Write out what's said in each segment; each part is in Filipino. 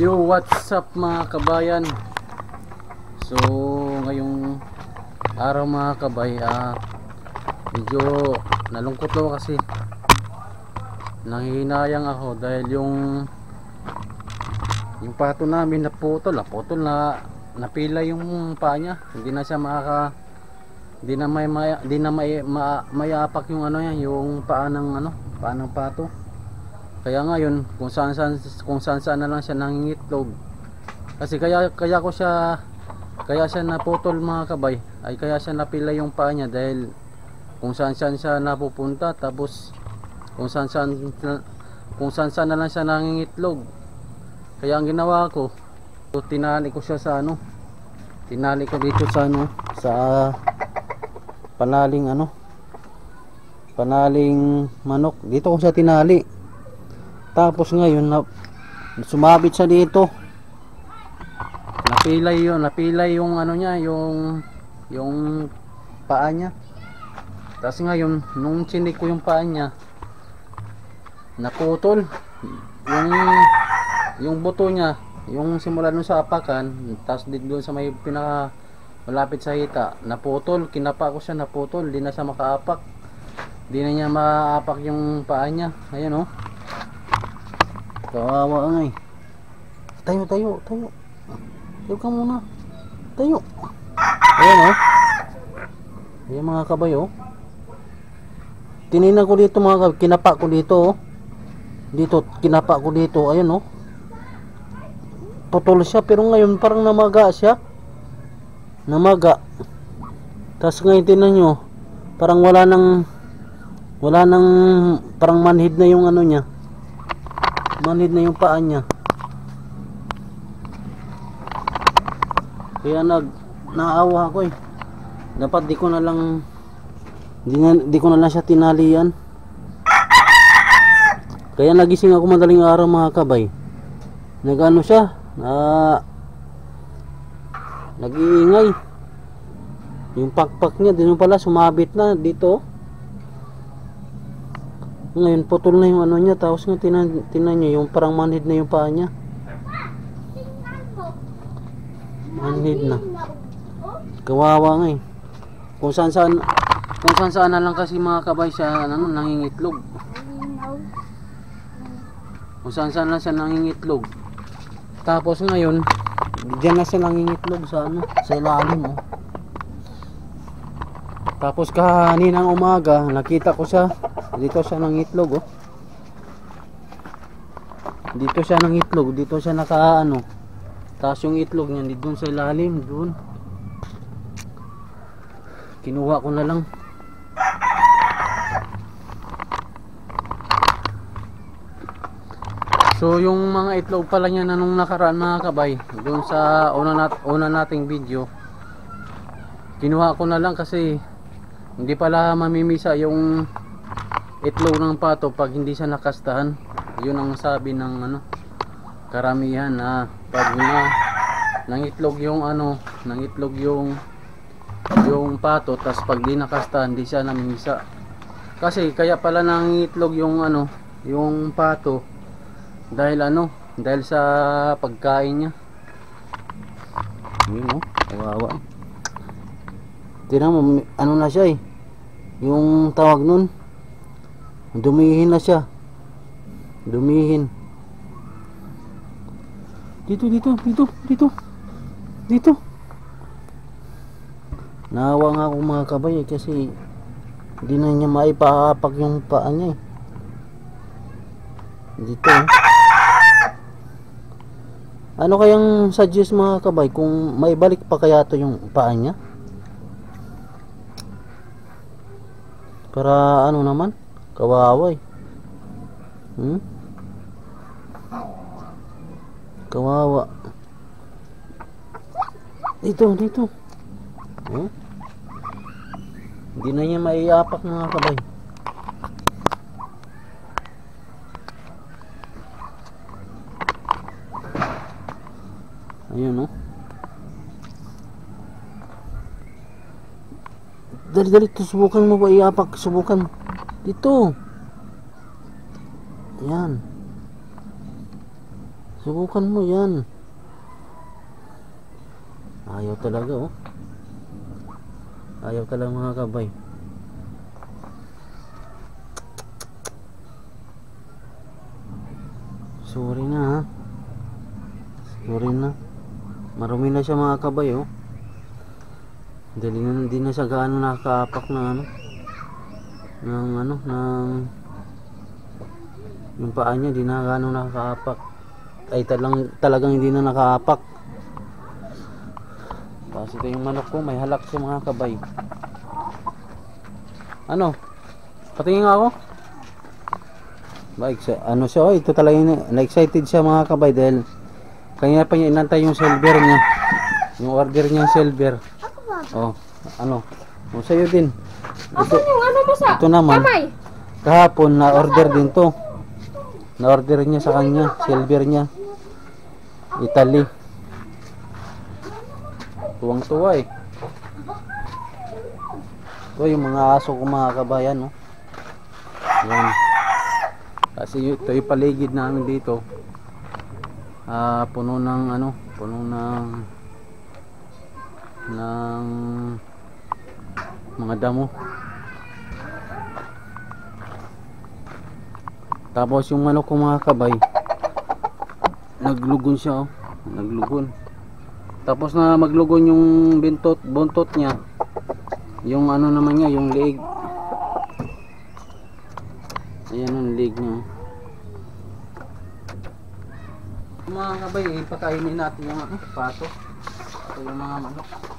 Yo, what's up mga kabayan? So, ngayong araw mga kabay, ah, medyo nalungkot ako kasi nanghihinayang ako dahil yung yung pato namin naputol, naputol na napila yung paa niya. Hindi na siya makaka hindi na may, may hindi na may ma, mayapak yung ano yan, yung paa ng ano, paa ng pato. Kaya ngayon, kung saan saan kung saan saan na lang siya nangingitlog. Kasi kaya kaya ko siya kaya siya naputol mga kabay, ay kaya siya napila yung paa niya dahil kung saan saan siya napupunta tapos kung saan saan kung saan saan na lang siya nangingitlog. Kaya ang ginawa ko, tinali ko siya sa ano, tinali ko dito sa ano, sa panaling ano, panaling manok. Dito ko siya tinali. Tapos ngayon na sumabit siya dito. Napilay 'yon, napilay yung ano niya, yung yung paa niya. Tapos ngayon, nung chinik ko yung paa niya, naputol. Yung yung buto niya, yung simula nun sa apakan, tapos din doon sa may pinaka malapit sa hita, naputol, kinapa ko siya naputol, di na siya makaapak. Di na niya maapak yung paa niya. Ayan oh. Kawawa nga eh. Tayo, tayo, tayo. Tayo ka muna. Tayo. Ayan oh. Ayan mga kabay oh. Tinignan ko dito mga kabay. Kinapa ko dito oh. Dito, kinapa ko dito. Ayan oh. Putol siya pero ngayon parang namaga siya. Namaga. Tapos ngayon tinan nyo. Parang wala nang wala nang parang manhid na yung ano niya manhid na yung paa niya. Kaya nag naawa ako eh. Dapat di ko na lang di, na, di ko na lang siya tinalian. Kaya nagising ako madaling araw mga kabay. Nagano siya? Na nag-iingay. Yung pakpak niya din pala sumabit na dito ngayon putol na yung ano niya tapos nga tinan, tinan nyo yung parang manhid na yung paa niya. Manhid na. Kawawa nga eh. Kung saan saan kung saan saan na lang kasi mga kabay siya ano, nangingitlog. Kung saan saan lang siya nangingitlog. Tapos ngayon dyan na siya nangingitlog sa ano sa ilalim oh. Tapos kaninang umaga nakita ko siya dito siya ng itlog oh. Dito siya ng itlog, dito siya naka ano. Tapos yung itlog niya doon sa ilalim, doon. Kinuha ko na lang. So yung mga itlog pala niya na nung nakaraan mga kabay, doon sa una, nat una nating video. Kinuha ko na lang kasi hindi pala mamimisa yung itlog ng pato pag hindi siya nakastahan. Yun ang sabi ng ano karamihan na pag na nang itlog yung ano nang itlog yung yung pato tas pag di nakastahan di siya namimisa. Kasi kaya pala nang itlog yung ano yung pato dahil ano dahil sa pagkain niya. Yun o kawawa tinan mo ano na siya eh. Yung tawag nun dumihin na siya. Dumihin. Dito dito dito dito. Dito. Nawa nga ako mga kabay eh, kasi hindi na niya maipaapak yung paa niya eh. dito. Eh. ano kayang suggest mga kabay kung may balik pa kaya to yung paa niya para ano naman kawawa eh Hmm? Kawawa. Dito, dito. Hmm? Hindi na niya maiapak mga kabay. Ayun, no? Dali, dali. Subukan mo ba iapak? Subukan. Dito. Yan. Subukan mo yan. Ayaw talaga oh. Ayaw talaga mga kabay. Sorry na ha. Sorry na. Marumi na siya mga kabay oh. Dali na, hindi na siya gaano nakakapak ng ano. Ng ano, ng yung paa niya, di na gaano nakakapak. Ay talang, talagang hindi na nakaapak. Tapos ito yung manok ko, may halak siya mga kabay. Ano? Patingin ako. Exa- ano siya, oh, ito talaga yun, na-excited siya mga kabay dahil kanina pa niya inantay yung silver niya. Yung order niya silver. Oh, ano? Oh, sa'yo din. Ito, Asan yung ano mo sa ito naman, kamay? kahapon na order din to. Na order niya sa kanya, silver niya. Italy. Tuwang tuwa eh. Ito yung mga aso ko mga kabayan, no? Yan. Kasi ito yung paligid namin dito. Ah, puno ng ano, puno ng ng mga damo. Tapos yung manok ko mga kabay, naglugon siya oh. Naglugon. Tapos na maglugon yung bintot, buntot niya. Yung ano naman niya, yung leeg. Ayan ang leeg niya. oh. Mga kabay, ipakainin natin yung ano, pato. Ito yung mga manok.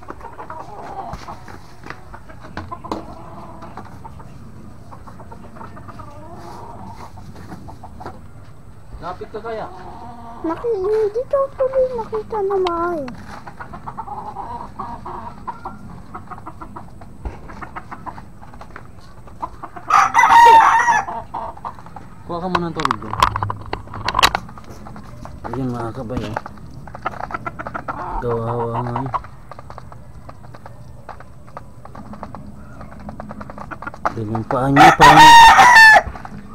Lapit ka kaya? Naki, dito tuloy nakita na maayos. Kuha ka muna ng tubig doon. Ayun mga kabay oh. Kawawa nga eh. Yung paa niya parang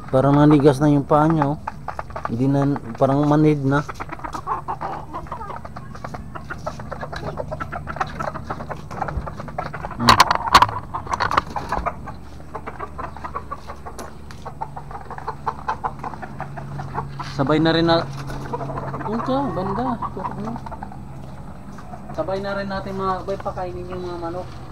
parang nanigas na yung paa niya oh. Hindi na parang manid na. Hmm. Sabay na rin na Ito, banda. Tutok mo. Sabay na rin natin mga pakainin yung mga manok.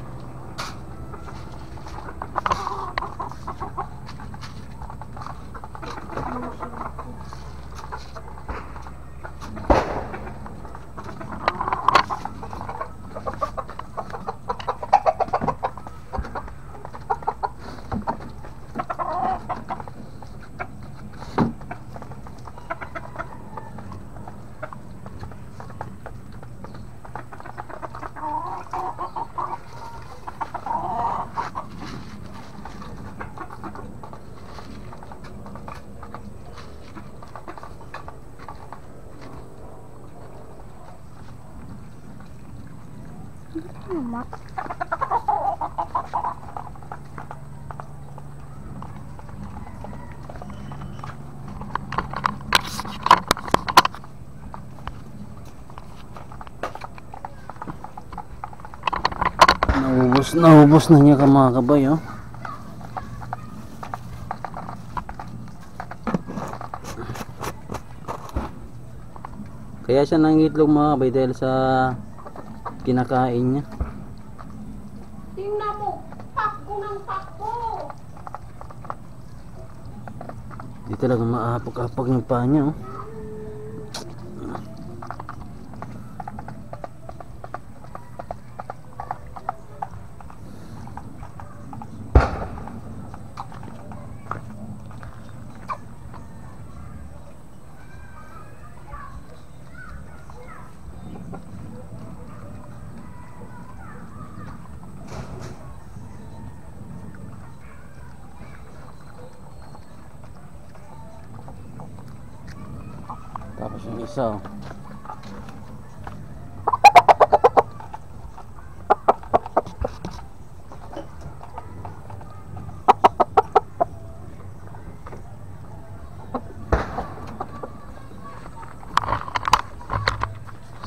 Mama. Naubos, naubos na niya ka mga kabay oh. Kaya siya nangitlog mga kabay dahil sa kinakain niya. Tingnan mo, takbo ng takbo. Di talaga maapak-apak yung paa niya oh. Tapos yung isa oh.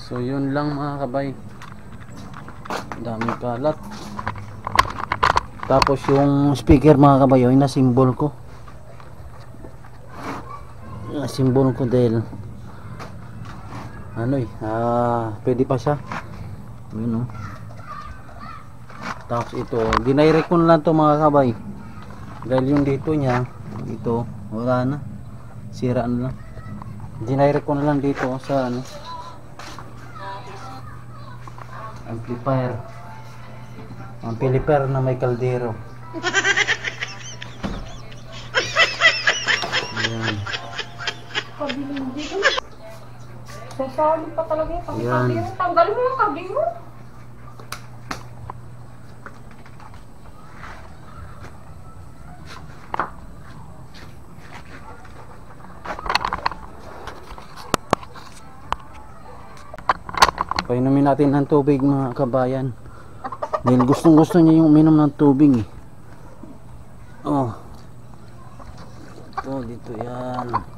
So yun lang mga kabay. Daming kalat. Tapos yung speaker mga kabay, yun na symbol ko. Na symbol ko dahil ano eh, ah, pwede pa siya. Yun oh. Tapos ito, dinirect ko na lang to mga kabay. Dahil yung dito niya, ito, wala na. Sira na lang. Dinirect ko na lang dito sa ano, amplifier amplifier na may kaldero Ayan. Ko. Sasali pa talaga yung Yan. pangkabiro. Tanggalin mo yung kabiro. Painumin natin ng tubig mga kabayan. Dahil gustong gusto niya yung uminom ng tubig eh. Oh. Ito, dito yan.